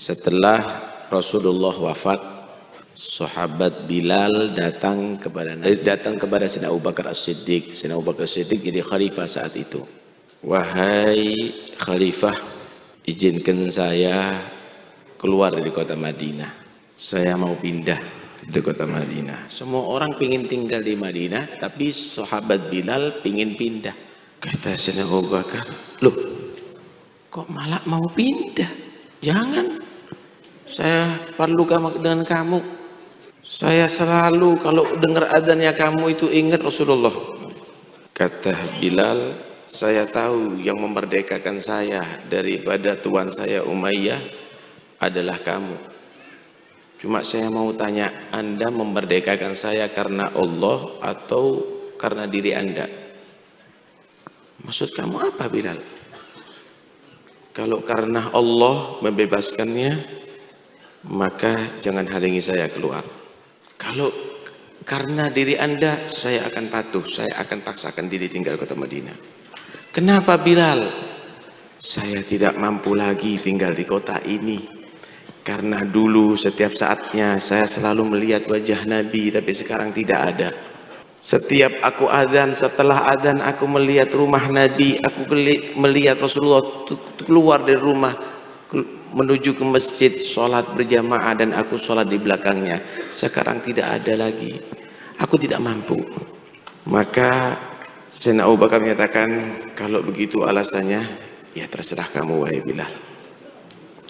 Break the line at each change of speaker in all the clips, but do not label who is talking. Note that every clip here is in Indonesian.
Setelah Rasulullah wafat, sahabat Bilal datang kepada eh, datang kepada Sayyidina Abu Bakar As-Siddiq. Sayyidina Abu Bakar As-Siddiq jadi khalifah saat itu. Wahai khalifah, izinkan saya keluar dari kota Madinah. Saya mau pindah dari kota Madinah. Semua orang ingin tinggal di Madinah, tapi sahabat Bilal ingin pindah. Kata Sayyidina Abu Bakar, loh kok malah mau pindah? Jangan. Saya perlu kamu dengan kamu. Saya selalu kalau dengar adanya kamu itu ingat Rasulullah. Kata Bilal, saya tahu yang memerdekakan saya daripada tuan saya Umayyah adalah kamu. Cuma saya mau tanya, Anda memerdekakan saya karena Allah atau karena diri Anda? Maksud kamu apa Bilal? Kalau karena Allah membebaskannya, maka jangan halangi saya keluar. Kalau karena diri anda saya akan patuh, saya akan paksakan diri tinggal kota Madinah. Kenapa Bilal? Saya tidak mampu lagi tinggal di kota ini. Karena dulu setiap saatnya saya selalu melihat wajah Nabi tapi sekarang tidak ada. Setiap aku adzan, setelah adzan aku melihat rumah Nabi, aku melihat Rasulullah keluar dari rumah menuju ke masjid sholat berjamaah dan aku sholat di belakangnya. Sekarang tidak ada lagi. Aku tidak mampu. Maka Sayyidina Abu Bakar menyatakan kalau begitu alasannya ya terserah kamu wahai Bilal.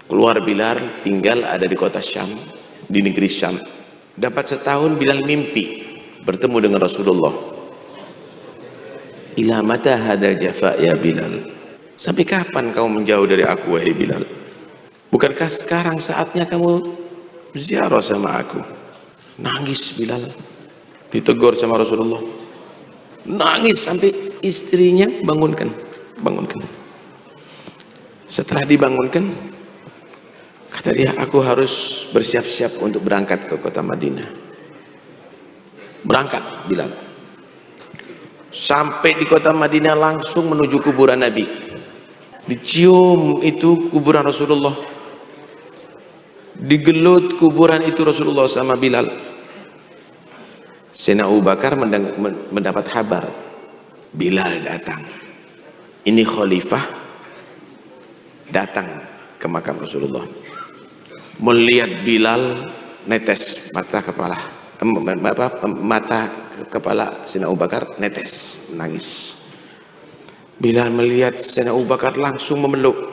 Keluar Bilal tinggal ada di kota Syam di negeri Syam. Dapat setahun Bilal mimpi bertemu dengan Rasulullah. Ila mata hadal jafa ya Bilal? Sampai kapan kau menjauh dari aku wahai Bilal Bukankah sekarang saatnya kamu ziarah sama aku? Nangis Bilal. Ditegur sama Rasulullah. Nangis sampai istrinya bangunkan. Bangunkan. Setelah dibangunkan, kata dia, aku harus bersiap-siap untuk berangkat ke kota Madinah. Berangkat Bilal. Sampai di kota Madinah langsung menuju kuburan Nabi. Dicium itu kuburan Rasulullah digelut kuburan itu Rasulullah sama Bilal. Sena Abu Bakar mendapat kabar Bilal datang. Ini khalifah datang ke makam Rasulullah. Melihat Bilal netes mata kepala mata kepala Sena Abu Bakar netes nangis. Bilal melihat Sena Abu Bakar langsung memeluk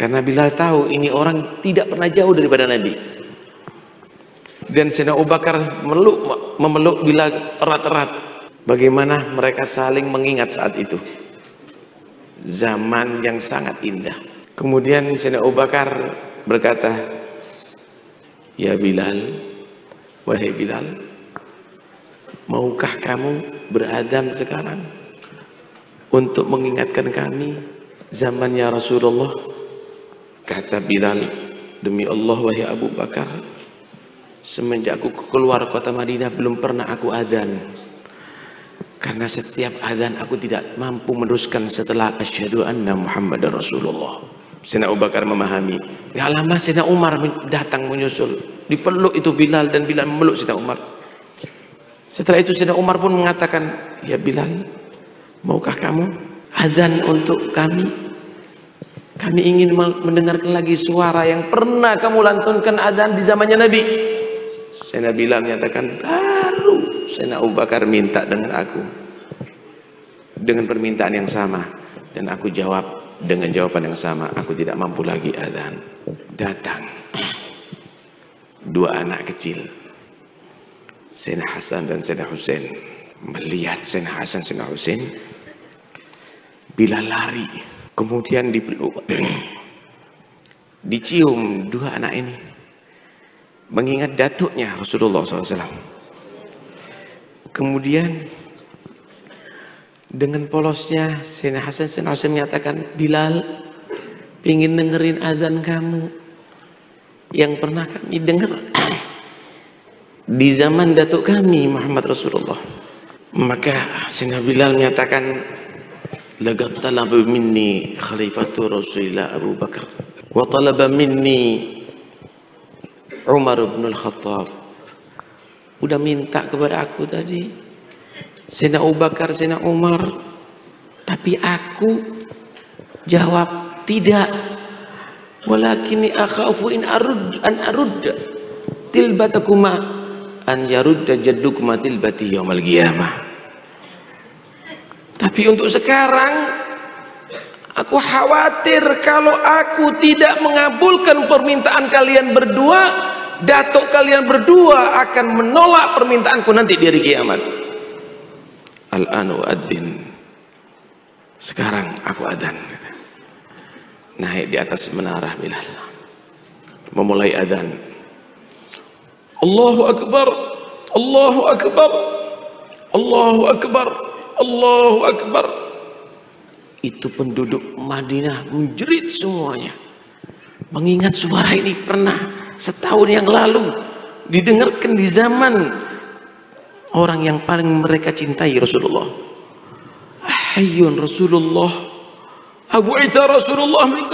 karena Bilal tahu ini orang tidak pernah jauh daripada Nabi. Dan Sayyidina Abu Bakar memeluk, memeluk Bilal erat-erat. Bagaimana mereka saling mengingat saat itu. Zaman yang sangat indah. Kemudian Sayyidina Abu Bakar berkata, Ya Bilal, wahai Bilal, maukah kamu beradhan sekarang untuk mengingatkan kami zamannya Rasulullah Kata Bilal, demi Allah wahai Abu Bakar, semenjak aku keluar kota Madinah belum pernah aku adzan. Karena setiap adzan aku tidak mampu meneruskan setelah asyhadu anna Muhammad Rasulullah. Sina Abu Bakar memahami. Gak lama Sina Umar datang menyusul. Dipeluk itu Bilal dan Bilal memeluk Sina Umar. Setelah itu Sina Umar pun mengatakan, Ya Bilal, maukah kamu adzan untuk kami? Kami ingin mendengarkan lagi suara yang pernah kamu lantunkan adzan di zamannya Nabi. Sayyidina Bilal menyatakan, baru Sayyidina Abu Bakar minta dengan aku. Dengan permintaan yang sama. Dan aku jawab dengan jawaban yang sama. Aku tidak mampu lagi adzan. Datang. Dua anak kecil. Sayyidina Hasan dan Sayyidina Husain. Melihat Sayyidina Hasan, Sayyidina Husain. Bila lari kemudian dipeluk dicium dua anak ini. Mengingat datuknya Rasulullah SAW kemudian dengan polosnya Sayyidina Hasan Sayyidina Hasan menyatakan Bilal ingin dengerin azan kamu. Yang pernah kami dengar di zaman datuk kami Muhammad Rasulullah. Maka Sayyidina Bilal menyatakan Laqad talaba minni khalifatu Rasulillah Abu Bakar. wa talaba minni Umar bin Al-Khattab. Udah minta kepada aku tadi Sina Abu Bakar, Sina Umar. Tapi aku jawab tidak. Walakini akhafu in arud an arud tilbatakuma an yarudda jaddukuma tilbati yaumal qiyamah tapi untuk sekarang aku khawatir kalau aku tidak mengabulkan permintaan kalian berdua datuk kalian berdua akan menolak permintaanku nanti di hari kiamat. Al-anu ad-din. Sekarang aku adan naik di atas menara Bilal. Memulai adan Allahu Akbar. Allahu Akbar. Allahu Akbar Allahu Akbar. Itu penduduk Madinah menjerit semuanya. Mengingat suara ini pernah setahun yang lalu didengarkan di zaman orang yang paling mereka cintai Rasulullah. Hayyun Rasulullah Abu Ita Rasulullah min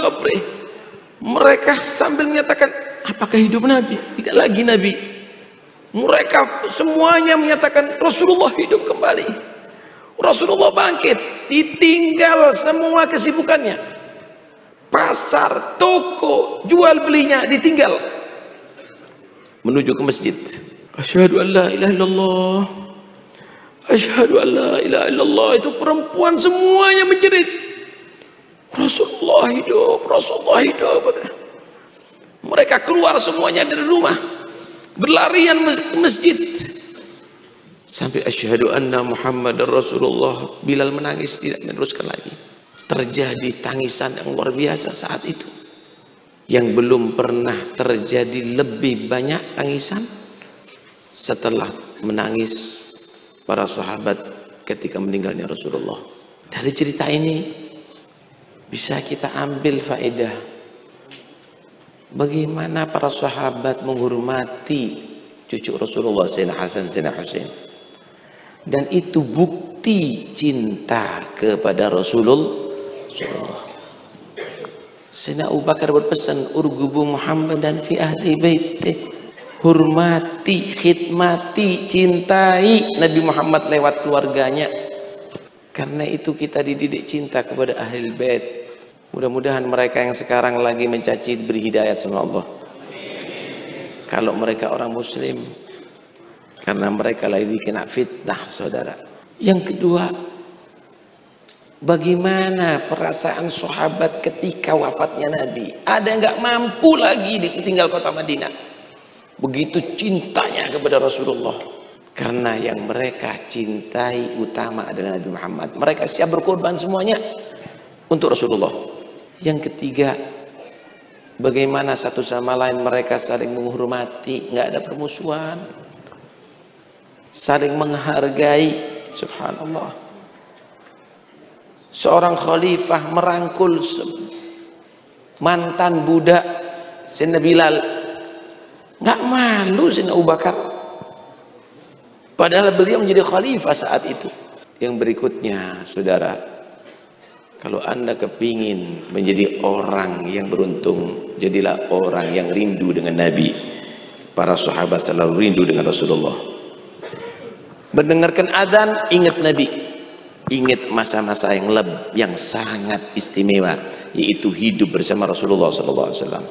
mereka sambil menyatakan apakah hidup Nabi? Tidak lagi Nabi. Mereka semuanya menyatakan Rasulullah hidup kembali Rasulullah bangkit ditinggal semua kesibukannya. Pasar, toko, jual belinya ditinggal. Menuju ke masjid. Asyhadu an la ilaha illallah. Asyhadu an la ilaha illallah. Itu perempuan semuanya menjerit. Rasulullah hidup Rasulullah hidup. Mereka keluar semuanya dari rumah. Berlarian ke masjid sampai asyhadu anna Muhammad Rasulullah Bilal menangis tidak meneruskan lagi terjadi tangisan yang luar biasa saat itu yang belum pernah terjadi lebih banyak tangisan setelah menangis para sahabat ketika meninggalnya Rasulullah. Dari cerita ini bisa kita ambil faedah bagaimana para sahabat menghormati cucu Rasulullah Sayyidina Hasan Sayyidina Husain. Dan itu bukti cinta kepada Rasulullah. Sayyidina Abu Bakar berpesan urgubu Muhammad dan fi ahli baitih. Hormati, khidmati, cintai Nabi Muhammad lewat keluarganya. Karena itu kita dididik cinta kepada ahli bait. Mudah-mudahan mereka yang sekarang lagi mencaci beri hidayat sama Allah. Kalau mereka orang muslim karena mereka lagi kena fitnah saudara yang kedua Bagaimana perasaan sahabat ketika wafatnya Nabi? Ada nggak mampu lagi ditinggal kota Madinah? Begitu cintanya kepada Rasulullah. Karena yang mereka cintai utama adalah Nabi Muhammad. Mereka siap berkorban semuanya untuk Rasulullah. Yang ketiga, bagaimana satu sama lain mereka saling menghormati, nggak ada permusuhan, saling menghargai. Subhanallah. Seorang khalifah merangkul mantan budak Sayyidina Bilal. Nggak malu Sayyidina Abu Bakar. Padahal beliau menjadi khalifah saat itu. Yang berikutnya saudara kalau anda kepingin menjadi orang yang beruntung jadilah orang yang rindu dengan Nabi. Para sahabat selalu rindu dengan Rasulullah mendengarkan adzan ingat Nabi. Ingat masa-masa yang leb yang sangat istimewa yaitu hidup bersama Rasulullah sallallahu alaihi wasallam